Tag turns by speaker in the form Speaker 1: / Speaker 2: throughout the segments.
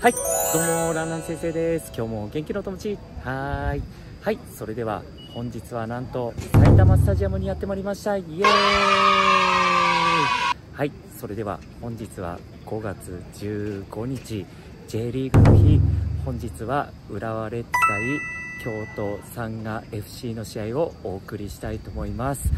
Speaker 1: はい、どうもランラン先生です。今日も元気のお友達。はーい。はい、それでは本日はなんと埼玉スタジアムにやってまいりました。イエーイ。はい、それでは本日は5月15日 J リーグの日。本日は浦和レッズ対京都サンガ FC の試合をお送りしたいと思います。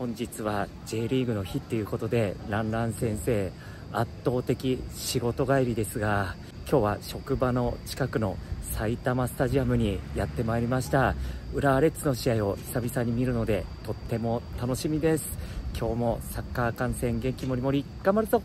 Speaker 1: 本日は J リーグの日っていうことでランラン先生圧倒的仕事帰りですが今日は職場の近くの埼玉スタジアムにやってまいりました。浦和レッズの試合を久々に見るのでとっても楽しみです。今日もサッカー観戦元気もりもり。頑張るぞ。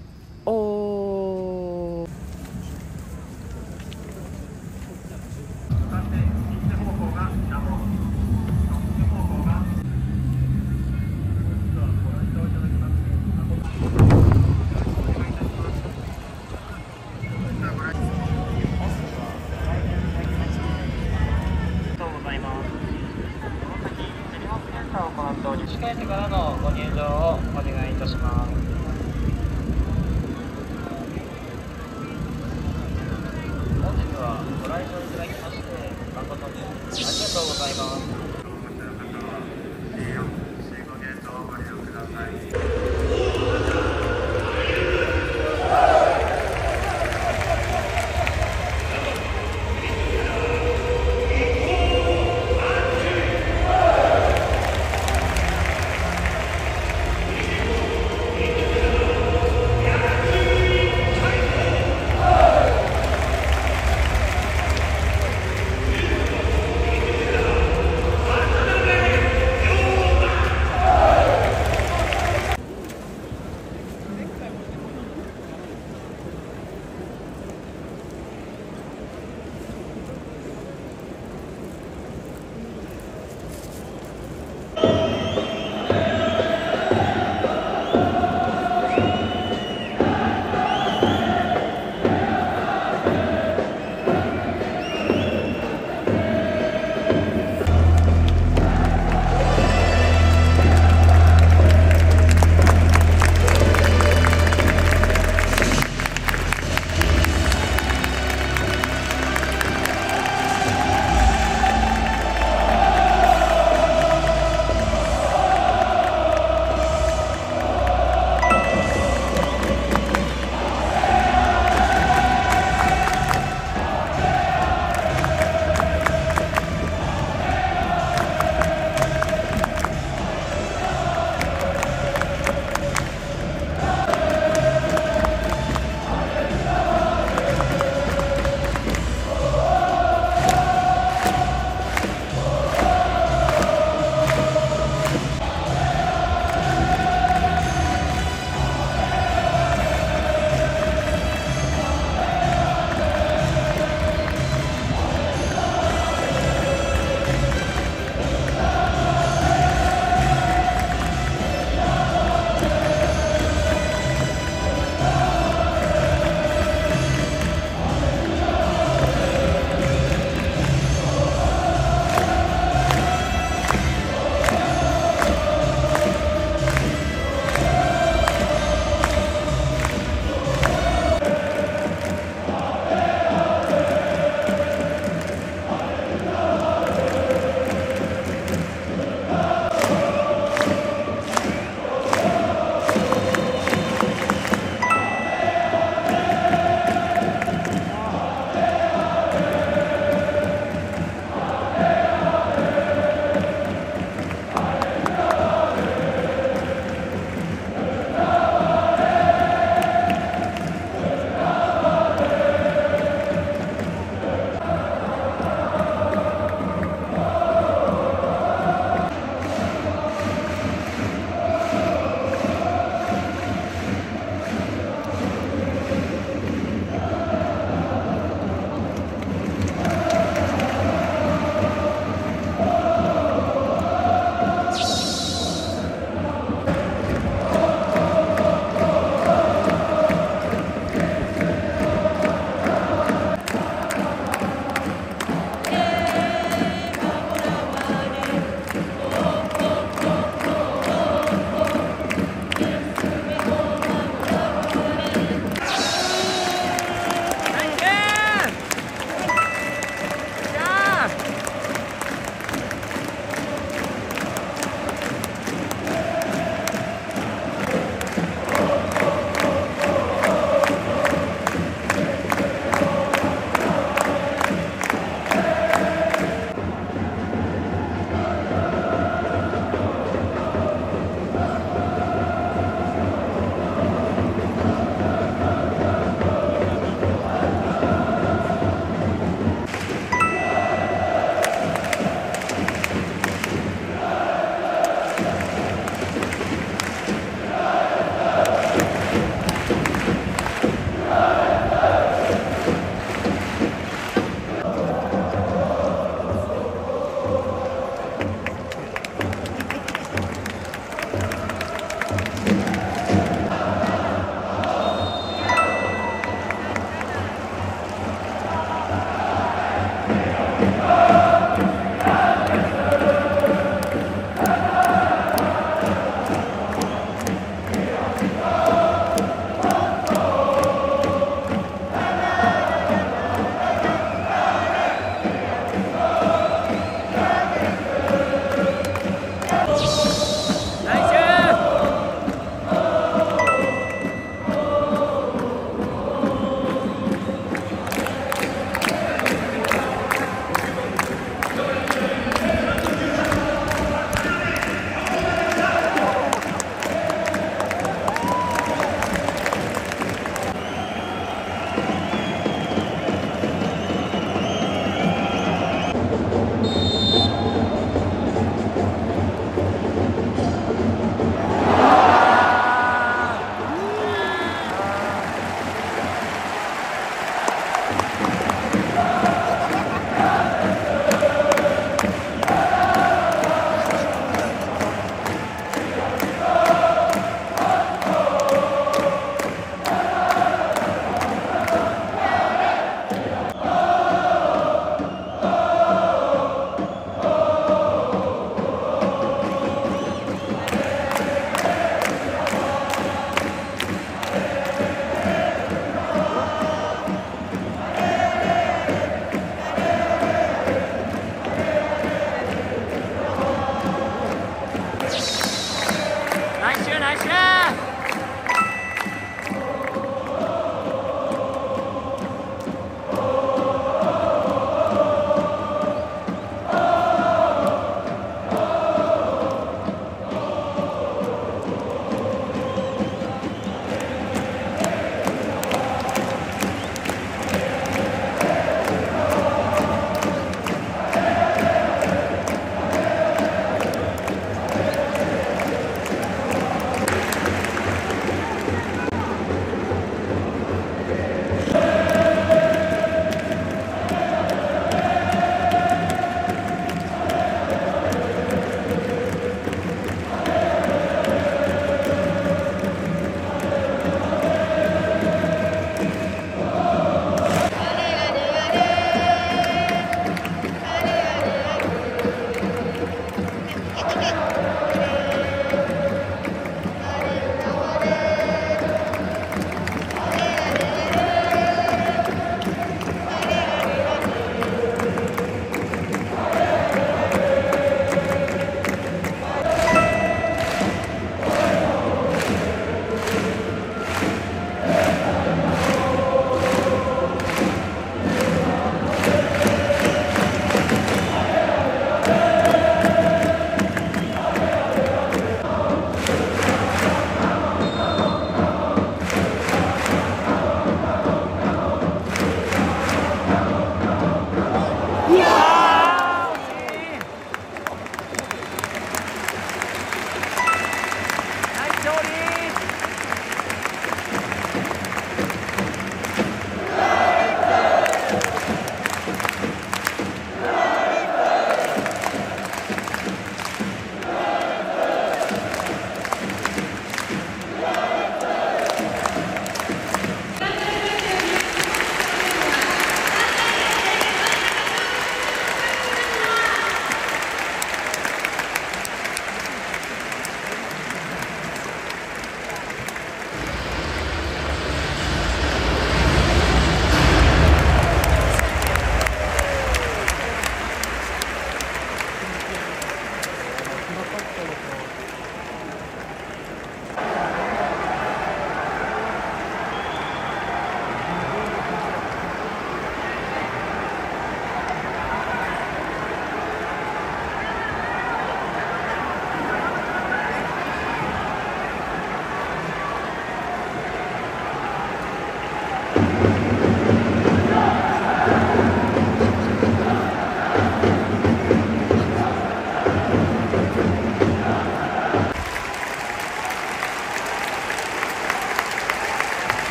Speaker 2: 行っており、控えてからのご入場をお願いいたします。本日はご来場いただきまして、誠にありがとうございます。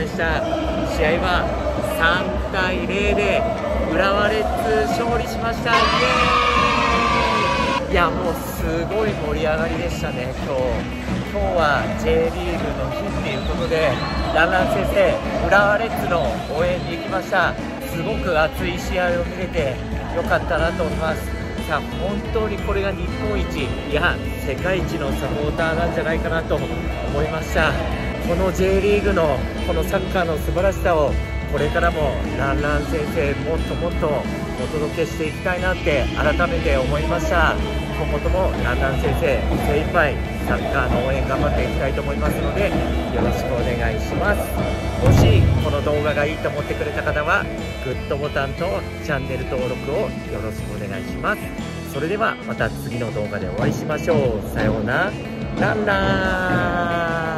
Speaker 1: でした試合は3対0で浦和レッズ勝利しました。イエーイ。いやもうすごい盛り上がりでしたね今日。今日は J リーグの日っていうことでランラン先生浦和レッズの応援に行きました。すごく熱い試合を見れてよかったなと思います。さあ本当にこれが日本一いや世界一のサポーターなんじゃないかなと思いました。この J リーグのこのサッカーの素晴らしさをこれからもランラン先生もっともっとお届けしていきたいなって改めて思いました。今後ともランラン先生精一杯サッカーの応援頑張っていきたいと思いますのでよろしくお願いします。もしこの動画がいいと思ってくれた方はグッドボタンとチャンネル登録をよろしくお願いします。それではまた次の動画でお会いしましょう。さようなら。ランラン。